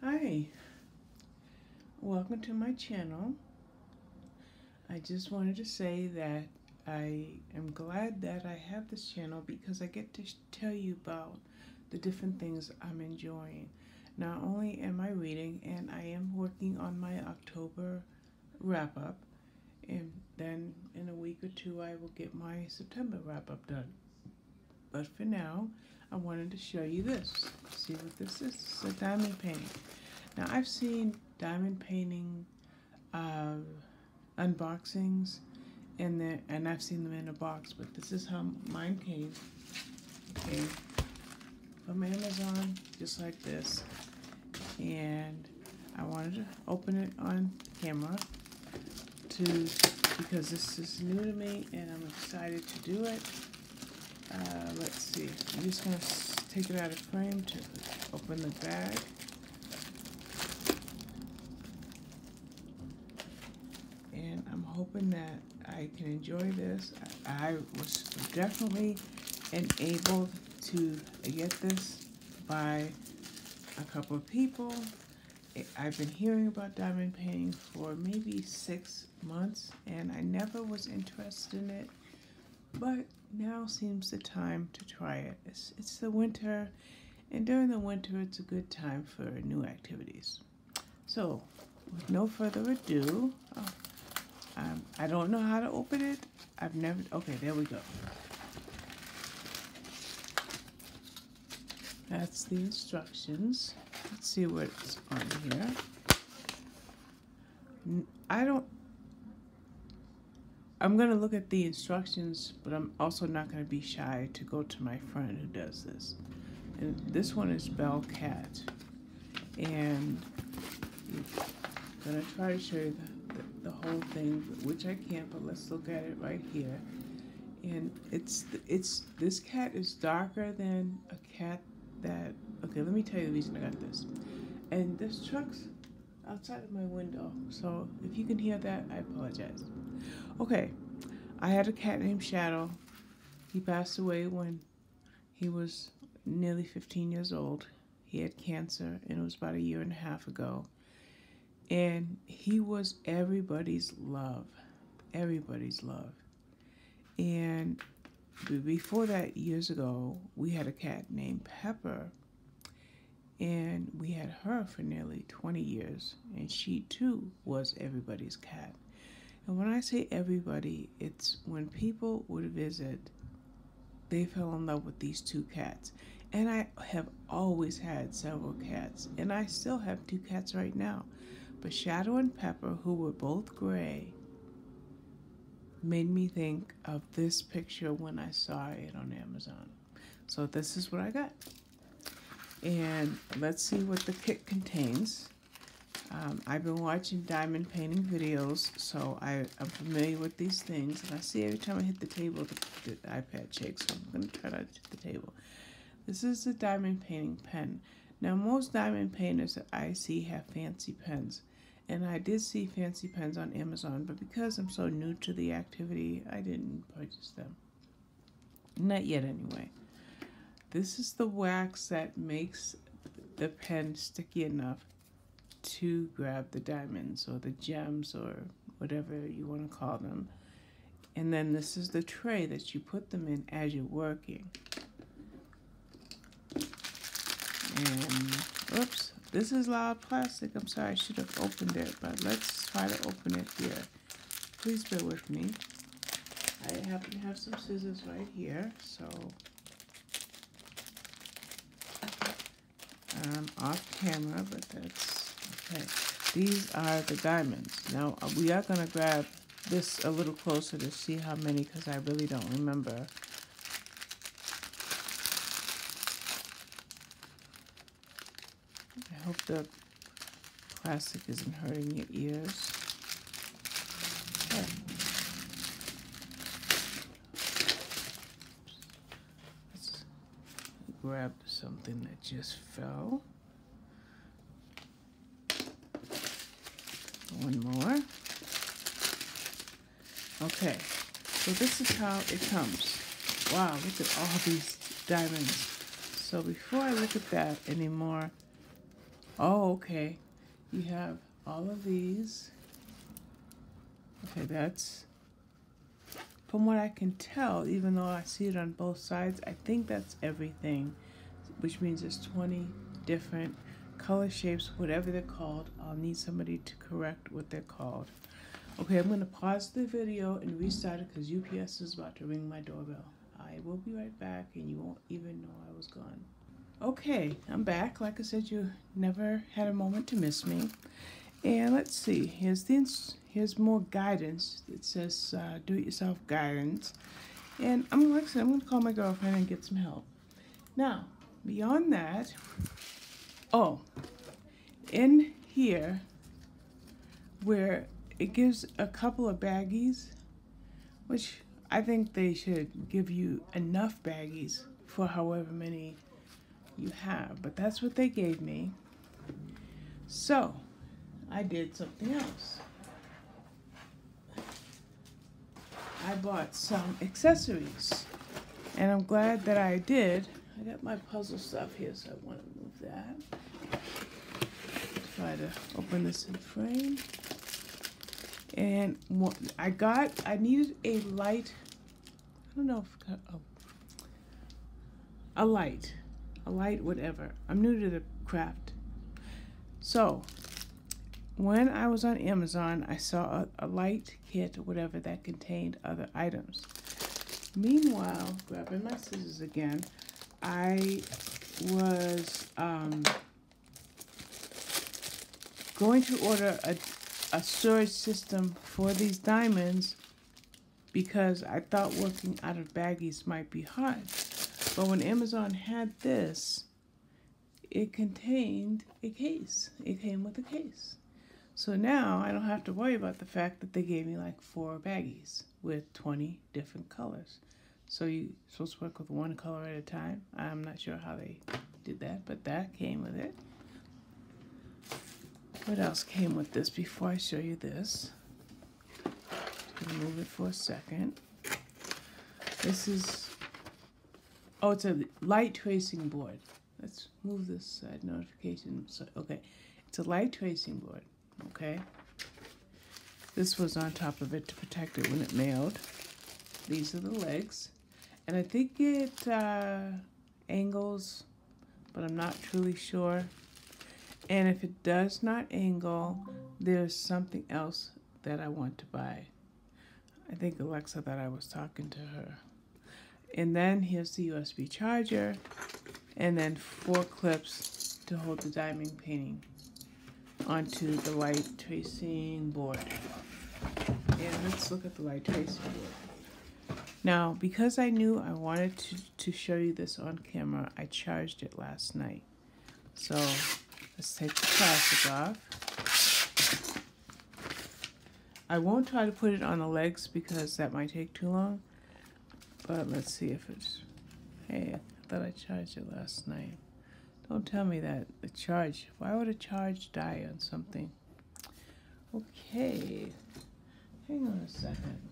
Hi, welcome to my channel. I just wanted to say that I am glad that I have this channel because I get to tell you about the different things I'm enjoying. Not only am I reading and I am working on my October wrap up and then in a week or two I will get my September wrap up done. But for now, I wanted to show you this. See what this is? It's a diamond painting. Now I've seen diamond painting uh, unboxings and the, and I've seen them in a box, but this is how mine came. Okay, from Amazon, just like this. And I wanted to open it on camera to because this is new to me and I'm excited to do it. Uh, let's see. I'm just gonna take it out of frame to open the bag. And I'm hoping that I can enjoy this. I, I was definitely enabled to get this by a couple of people. I've been hearing about diamond painting for maybe six months and I never was interested in it, but now seems the time to try it. It's, it's the winter and during the winter it's a good time for new activities. So with no further ado, oh, um, I don't know how to open it. I've never, okay, there we go. That's the instructions. Let's see what's on here. I don't, I'm going to look at the instructions, but I'm also not going to be shy to go to my friend who does this. And this one is Bell Cat. And I'm going to try to show you the the whole thing, which I can't, but let's look at it right here. And it's, it's, this cat is darker than a cat that, okay, let me tell you the reason I got this. And this truck's outside of my window, so if you can hear that, I apologize. Okay, I had a cat named Shadow. He passed away when he was nearly 15 years old. He had cancer, and it was about a year and a half ago. And he was everybody's love, everybody's love. And before that, years ago, we had a cat named Pepper. And we had her for nearly 20 years. And she too was everybody's cat. And when I say everybody, it's when people would visit, they fell in love with these two cats. And I have always had several cats. And I still have two cats right now. But Shadow and Pepper, who were both gray, made me think of this picture when I saw it on Amazon. So this is what I got. And let's see what the kit contains. Um, I've been watching diamond painting videos, so I, am familiar with these things. And I see every time I hit the table, the, the iPad shakes. So I'm going to try to hit the table. This is the diamond painting pen. Now, most diamond painters that I see have fancy pens. And I did see fancy pens on Amazon, but because I'm so new to the activity, I didn't purchase them. Not yet, anyway. This is the wax that makes the pen sticky enough to grab the diamonds or the gems or whatever you want to call them. And then this is the tray that you put them in as you're working. And, oops, this is loud plastic. I'm sorry, I should have opened it, but let's try to open it here. Please bear with me. I happen to have some scissors right here, so I'm off camera, but that's okay. These are the diamonds. Now, uh, we are going to grab this a little closer to see how many, because I really don't remember. I hope the plastic isn't hurting your ears. Okay. Let's grab something that just fell. One more. Okay, so this is how it comes. Wow, look at all these diamonds. So before I look at that anymore, Oh, okay. You have all of these. Okay, that's from what I can tell, even though I see it on both sides, I think that's everything, which means there's 20 different color shapes, whatever they're called. I'll need somebody to correct what they're called. Okay, I'm going to pause the video and restart it because UPS is about to ring my doorbell. I will be right back and you won't even know I was gone. Okay, I'm back. Like I said, you never had a moment to miss me. And let's see, here's the here's more guidance. It says uh, do-it-yourself guidance. And I'm like I said, I'm going to call my girlfriend and get some help. Now, beyond that, oh, in here, where it gives a couple of baggies, which I think they should give you enough baggies for however many you have, but that's what they gave me. So, I did something else. I bought some accessories, and I'm glad that I did. I got my puzzle stuff here, so I want to that. Try to open this in frame. And what I got, I needed a light, I don't know if, oh, a light, a light, whatever. I'm new to the craft. So, when I was on Amazon, I saw a, a light kit or whatever that contained other items. Meanwhile, grabbing my scissors again, I was um, going to order a a storage system for these diamonds because I thought working out of baggies might be hard. But when Amazon had this, it contained a case. It came with a case. So now I don't have to worry about the fact that they gave me like four baggies with 20 different colors. So you're supposed to work with one color at a time. I'm not sure how they did that, but that came with it. What else came with this before I show you this? Move it for a second. This is, oh, it's a light tracing board. Let's move this side notification. So, okay, it's a light tracing board, okay? This was on top of it to protect it when it mailed. These are the legs. And I think it uh, angles, but I'm not truly sure. And if it does not angle, there's something else that I want to buy. I think Alexa that I was talking to her. And then here's the USB charger, and then four clips to hold the diamond painting onto the light tracing board. And let's look at the light tracing board. Now, because I knew I wanted to, to show you this on camera, I charged it last night. So Let's take the plastic off. I won't try to put it on the legs because that might take too long. But let's see if it's... Hey, I thought I charged it last night. Don't tell me that. The charge. Why would a charge die on something? Okay. Hang on a second.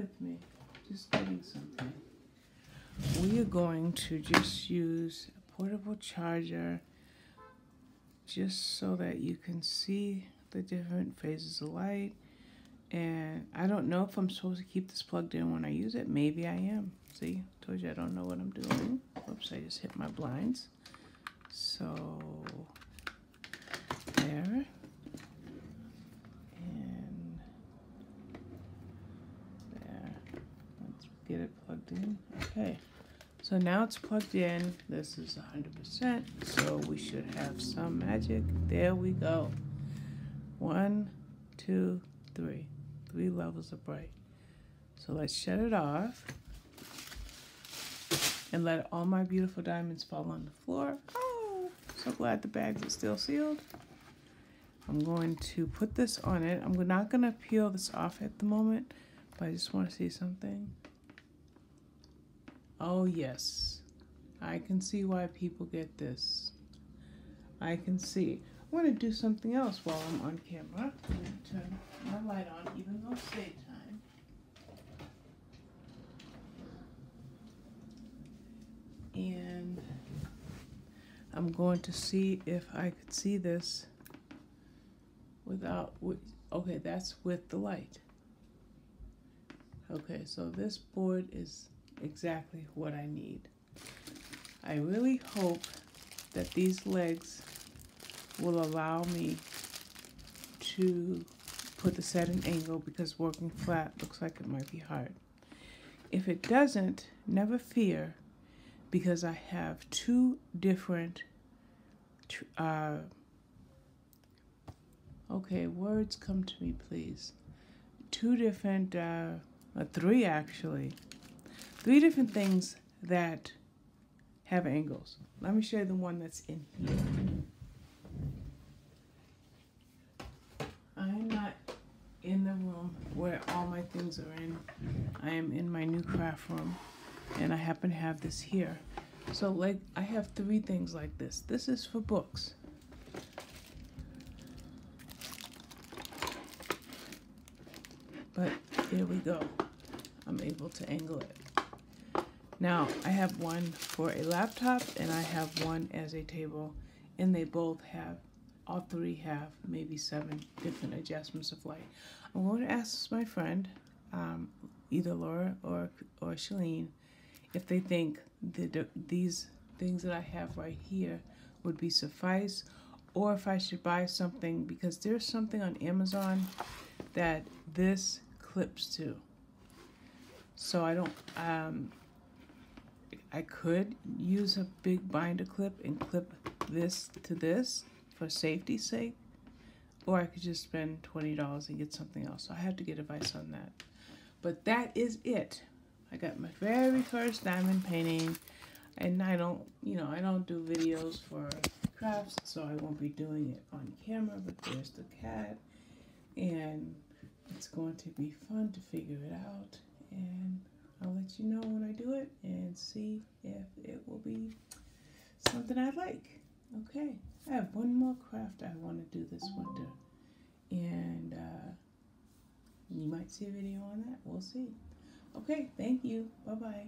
with me. Just getting something. We are going to just use a portable charger just so that you can see the different phases of light. And I don't know if I'm supposed to keep this plugged in when I use it. Maybe I am. See, told you I don't know what I'm doing. Oops, I just hit my blinds. So, there. Get it plugged in. Okay, so now it's plugged in. This is 100%, so we should have some magic. There we go. One, two, three. Three levels of bright. So let's shut it off and let all my beautiful diamonds fall on the floor. Oh, so glad the bags are still sealed. I'm going to put this on it. I'm not going to peel this off at the moment, but I just want to see something. Oh, yes. I can see why people get this. I can see. I want to do something else while I'm on camera. I'm going to turn my light on, even though it's daytime. And I'm going to see if I could see this without, okay, that's with the light. Okay, so this board is exactly what I need. I really hope that these legs will allow me to put the set in angle because working flat looks like it might be hard. If it doesn't, never fear because I have two different, uh, okay, words come to me please. Two different, uh, uh, three actually, three different things that have angles. Let me show you the one that's in here. I'm not in the room where all my things are in. I am in my new craft room and I happen to have this here. So like I have three things like this. This is for books. But here we go. I'm able to angle it. Now I have one for a laptop and I have one as a table and they both have all three have maybe seven different adjustments of light. I'm going to ask my friend, um, either Laura or or Shalene, if they think that these things that I have right here would be suffice, or if I should buy something because there's something on Amazon that this clips to. So I don't. Um, I could use a big binder clip and clip this to this for safety's sake, or I could just spend $20 and get something else. So I have to get advice on that. But that is it. I got my very first diamond painting, and I don't, you know, I don't do videos for crafts, so I won't be doing it on camera, but there's the cat, and it's going to be fun to figure it out, and I'll let you know when I do it and see if it will be something I like. Okay, I have one more craft I want to do this winter. And uh, you might see a video on that. We'll see. Okay, thank you. Bye-bye.